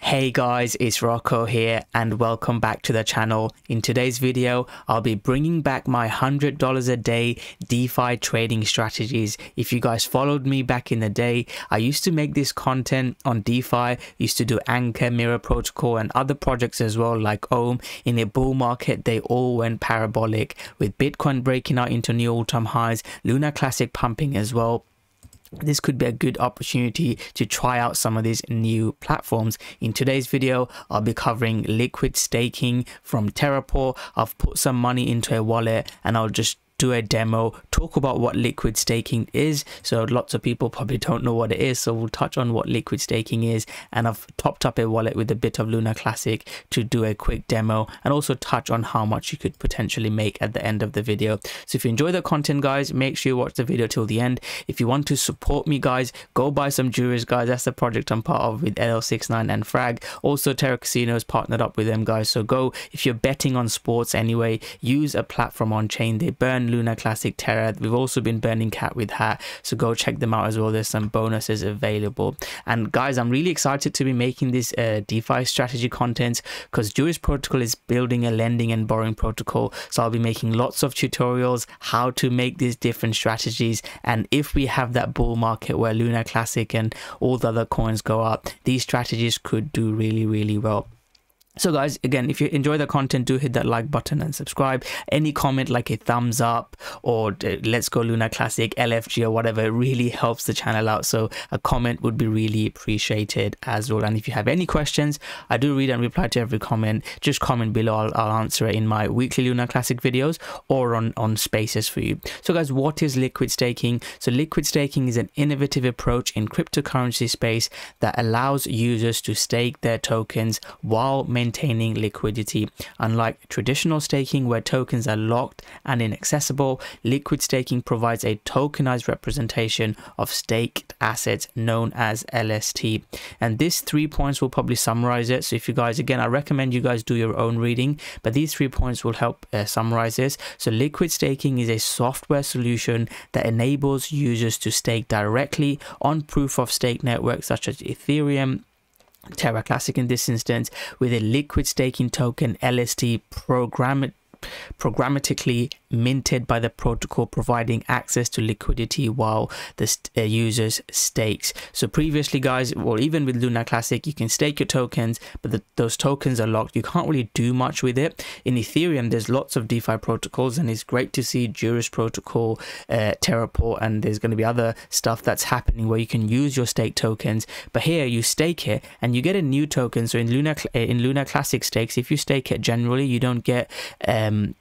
Hey guys, it's Rocko here and welcome back to the channel. In today's video, I'll be bringing back my $100 a day DeFi trading strategies. If you guys followed me back in the day, I used to make this content on DeFi, used to do Anchor, Mirror Protocol and other projects as well like Ohm. In a bull market, they all went parabolic with Bitcoin breaking out into new all-time highs, Luna Classic pumping as well this could be a good opportunity to try out some of these new platforms. In today's video, I'll be covering liquid staking from Terraport. I've put some money into a wallet and I'll just do a demo, talk about what liquid staking is. So lots of people probably don't know what it is. So we'll touch on what liquid staking is. And I've topped up a wallet with a bit of Luna Classic to do a quick demo and also touch on how much you could potentially make at the end of the video. So if you enjoy the content, guys, make sure you watch the video till the end. If you want to support me, guys, go buy some Juris, guys. That's the project I'm part of with LL69 and Frag. Also, Terra Casinos partnered up with them, guys. So go, if you're betting on sports anyway, use a platform on chain. They burn Luna Classic Terra. We've also been burning cat with hat, so go check them out as well. There's some bonuses available. And guys, I'm really excited to be making this uh, DeFi strategy content because Juris Protocol is building a lending and borrowing protocol. So I'll be making lots of tutorials how to make these different strategies. And if we have that bull market where Luna Classic and all the other coins go up, these strategies could do really, really well so guys again if you enjoy the content do hit that like button and subscribe. Any comment like a thumbs up or uh, let's go luna classic lfg or whatever really helps the channel out. So a comment would be really appreciated as well. And if you have any questions i do read and reply to every comment. Just comment below. I'll, I'll answer it in my weekly luna classic videos or on on spaces for you. So guys what is liquid staking? So liquid staking is an innovative approach in cryptocurrency space that allows users to stake their tokens while maintaining maintaining liquidity. Unlike traditional staking where tokens are locked and inaccessible, liquid staking provides a tokenized representation of staked assets known as LST. And these three points will probably summarize it. So if you guys, again, I recommend you guys do your own reading, but these three points will help uh, summarize this. So liquid staking is a software solution that enables users to stake directly on proof of stake networks such as Ethereum, Terra Classic in this instance with a liquid staking token LST program programmatically minted by the protocol providing access to liquidity while the uh, users stakes. So previously guys well even with luna classic you can stake your tokens but the, those tokens are locked. You can't really do much with it. In ethereum there's lots of defi protocols and it's great to see juris protocol uh, terraport and there's going to be other stuff that's happening where you can use your stake tokens. But here you stake it and you get a new token. So in luna in luna classic stakes if you stake it generally you don't get um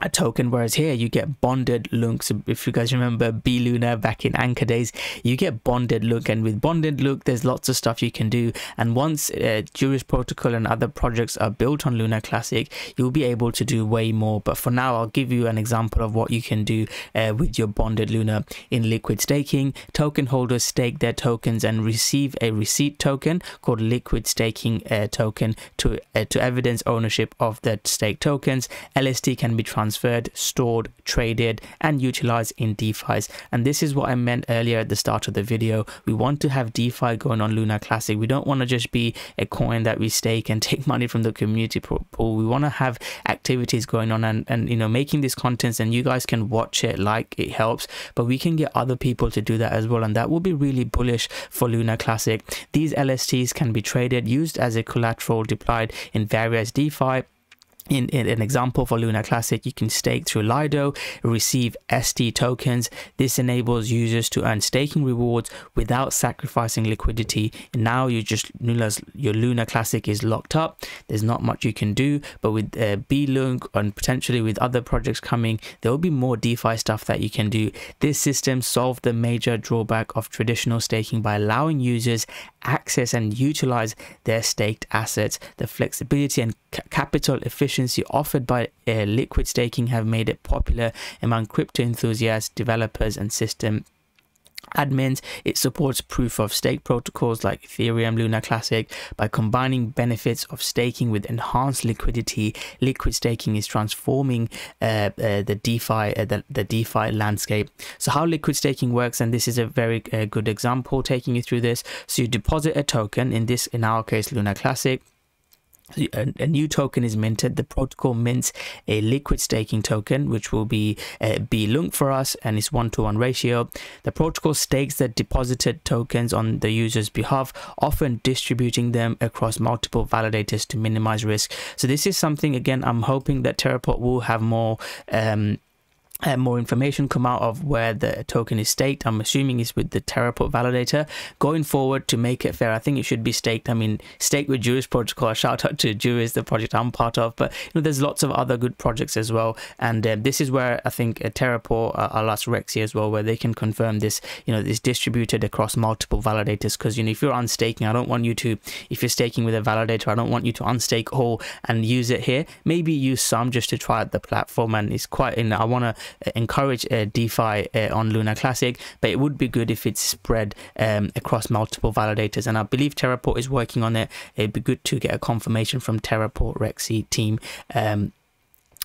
a token whereas here you get bonded LUNC so if you guys remember b luna back in anchor days you get bonded LUNC and with bonded LUNC there's lots of stuff you can do. And once uh, juris protocol and other projects are built on luna classic you'll be able to do way more. But for now i'll give you an example of what you can do uh, with your bonded luna in liquid staking. Token holders stake their tokens and receive a receipt token called liquid staking uh, token to uh, to evidence ownership of the stake tokens. Lst can be transferred transferred, stored, traded, and utilized in DeFi's. And this is what I meant earlier at the start of the video. We want to have DeFi going on Luna Classic. We don't want to just be a coin that we stake and take money from the community pool. We want to have activities going on and, and you know making these contents and you guys can watch it like it helps, but we can get other people to do that as well. And that will be really bullish for Luna Classic. These LSTs can be traded, used as a collateral deployed in various DeFi in, in, an example for Luna Classic, you can stake through Lido, receive ST tokens. This enables users to earn staking rewards without sacrificing liquidity. And now you just Luna's your Luna Classic is locked up. There's not much you can do, but with uh, BLUNC and potentially with other projects coming, there will be more DeFi stuff that you can do. This system solved the major drawback of traditional staking by allowing users access and utilize their staked assets. The flexibility and capital efficiency offered by uh, liquid staking have made it popular among crypto enthusiasts, developers, and system admins. It supports proof of stake protocols like Ethereum, Luna Classic. By combining benefits of staking with enhanced liquidity, liquid staking is transforming uh, uh, the DeFi uh, the, the DeFi landscape. So how liquid staking works, and this is a very uh, good example taking you through this. So you deposit a token, in this in our case Luna Classic a, a, new token is minted. The protocol mints a liquid staking token, which will be uh, bLUNC for us, and it's one-to-one ratio. The protocol stakes the deposited tokens on the user's behalf, often distributing them across multiple validators to minimize risk. So this is something, again, I'm hoping that Terraport will have more um, uh, more information come out of where the token is staked. I'm assuming it's with the Terraport validator. Going forward to make it fair, I think it should be staked. I mean, staked with Juris Protocol. Shout out to Juris, the project I'm part of. But you know, there's lots of other good projects as well. And uh, this is where I think uh, Terraport, uh, I'll ask Rexy as well, where they can confirm this. You know, is distributed across multiple validators. Because you know, if you're unstaking, I don't want you to. If you're staking with a validator, I don't want you to unstake all and use it here. Maybe use some just to try out the platform. And it's quite. Know, I want to encourage uh, DeFi uh, on Luna Classic, but it would be good if it's spread um, across multiple validators. And I believe Terraport is working on it. It'd be good to get a confirmation from Terraport Rexy team um,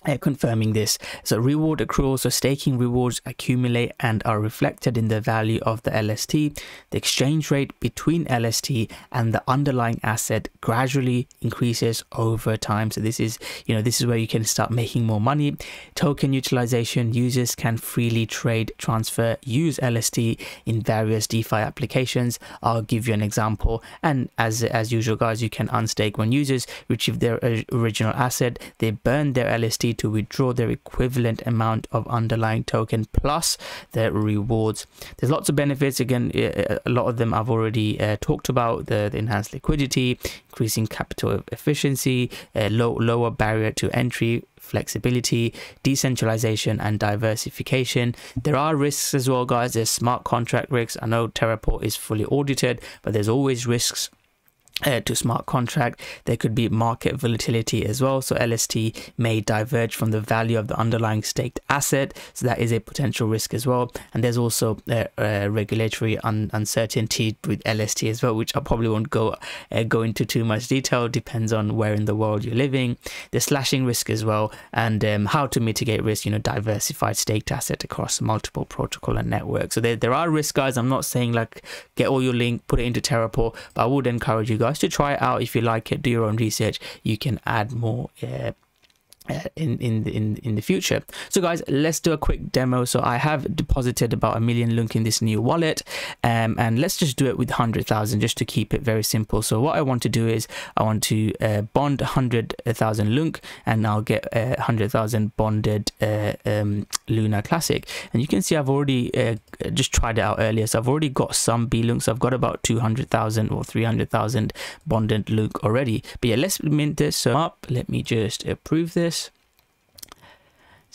uh, confirming this. So reward accruals or staking rewards accumulate and are reflected in the value of the LST. The exchange rate between LST and the underlying asset gradually increases over time. So this is, you know, this is where you can start making more money. Token utilization users can freely trade, transfer, use LST in various DeFi applications. I'll give you an example. And as as usual, guys, you can unstake when users retrieve their original asset. They burn their LST to withdraw their equivalent amount of underlying token plus their rewards. There's lots of benefits. Again, a lot of them I've already uh, talked about the, the, enhanced liquidity, increasing capital efficiency, uh, low, lower barrier to entry, flexibility, decentralization, and diversification. There are risks as well, guys. There's smart contract risks. I know Terraport is fully audited, but there's always risks uh, to smart contract there could be market volatility as well. So lst may diverge from the value of the underlying staked asset. So that is a potential risk as well. And there's also uh, uh, regulatory un uncertainty with lst as well which i probably won't go uh, go into too much detail. Depends on where in the world you're living. The slashing risk as well and um, how to mitigate risk you know diversified staked asset across multiple protocol and networks. So there, there are risks guys. I'm not saying like get all your link put it into terraport but i would encourage you guys guys to try it out. If you like it do your own research. You can add more uh, in in in in the future. So guys let's do a quick demo. So i have deposited about a million LUNC in this new wallet um, and let's just do it with 100,000 just to keep it very simple. So what i want to do is i want to uh, bond 100,000 LUNC and i'll get uh, 100,000 bonded uh, um, luna classic. And you can see i've already uh, just tried it out earlier. So i've already got some bLUNCs. I've got about 200,000 or 300,000 bonded LUNC already. But yeah let's mint this up. Let me just approve this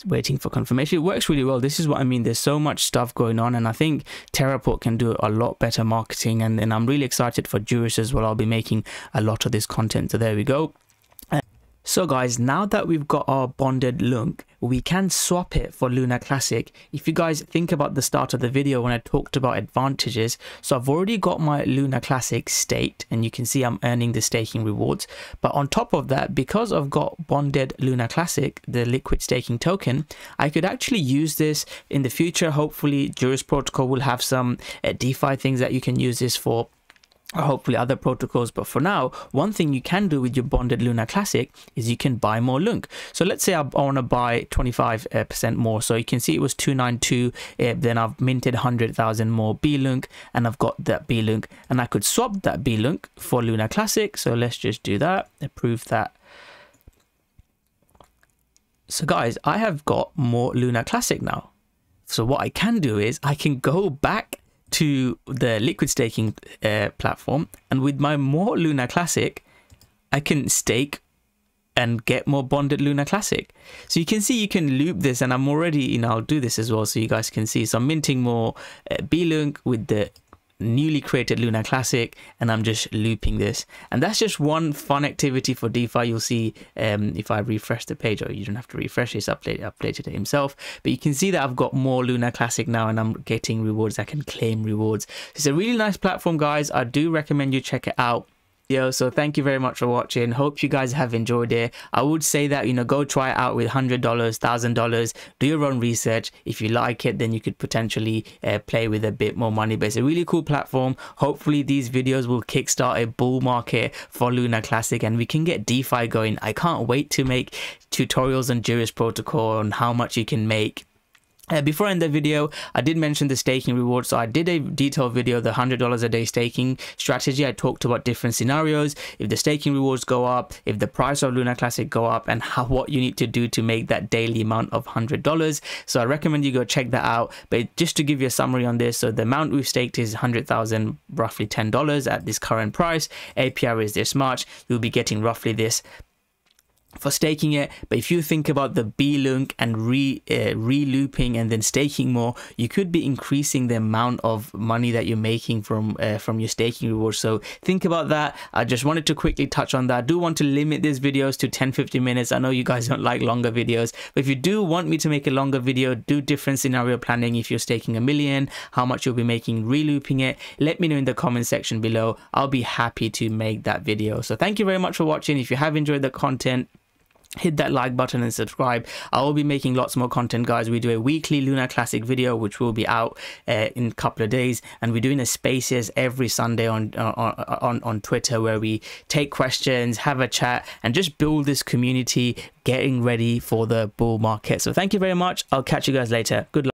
waiting for confirmation. It works really well. This is what I mean. There's so much stuff going on, and I think Terraport can do a lot better marketing. And, and I'm really excited for Juris as well. I'll be making a lot of this content. So there we go. So guys, now that we've got our bonded LUNC, we can swap it for Luna Classic. If you guys think about the start of the video when I talked about advantages, so I've already got my Luna Classic state and you can see I'm earning the staking rewards. But on top of that, because I've got bonded Luna Classic, the liquid staking token, I could actually use this in the future. Hopefully Juris Protocol will have some uh, DeFi things that you can use this for hopefully other protocols but for now one thing you can do with your bonded luna classic is you can buy more LUNC. So let's say i, want to buy 25 uh, percent more. So you can see it was 292 uh, then i've minted 100000 more bLUNC and i've got that bLUNC. And i could swap that bLUNC for luna classic. So let's just do that approve that. So guys i have got more luna classic now. So what i can do is i can go back to the liquid staking uh, platform and with my more Luna Classic, I can stake and get more bonded Luna Classic. So you can see you can loop this and I'm already, you know, I'll do this as well so you guys can see. So I'm minting more uh, bLUNC with the newly created Luna Classic and I'm just looping this. And that's just one fun activity for DeFi. You'll see um, if I refresh the page, or you don't have to refresh, it's updated, updated it himself. But you can see that I've got more Luna Classic now and I'm getting rewards. I can claim rewards. It's a really nice platform, guys. I do recommend you check it out video so thank you very much for watching. Hope you guys have enjoyed it. I would say that you know go try it out with hundred dollars thousand dollars. Do your own research. If you like it then you could potentially uh, play with a bit more money but it's a really cool platform. Hopefully these videos will kickstart a bull market for luna classic and we can get defi going. I can't wait to make tutorials on juris protocol on how much you can make uh, before I end the video, I did mention the staking reward. So I did a detailed video, the $100 a day staking strategy. I talked about different scenarios. If the staking rewards go up, if the price of Luna Classic go up and how what you need to do to make that daily amount of $100. So I recommend you go check that out. But just to give you a summary on this, so the amount we've staked is 100,000, roughly $10 at this current price. APR is this much. You'll be getting roughly this for staking it. But if you think about the bLUNC and re uh, re-looping and then staking more you could be increasing the amount of money that you're making from uh, from your staking rewards. So think about that. I just wanted to quickly touch on that. I do want to limit these videos to 10 15 minutes. I know you guys don't like longer videos but if you do want me to make a longer video do different scenario planning. If you're staking a million how much you'll be making re-looping it let me know in the comment section below. I'll be happy to make that video. So thank you very much for watching. If you have enjoyed the content hit that like button and subscribe. I will be making lots more content guys. We do a weekly luna classic video which will be out uh, in a couple of days. And we're doing a spaces every sunday on, on on on twitter where we take questions have a chat and just build this community getting ready for the bull market. So thank you very much. I'll catch you guys later. Good luck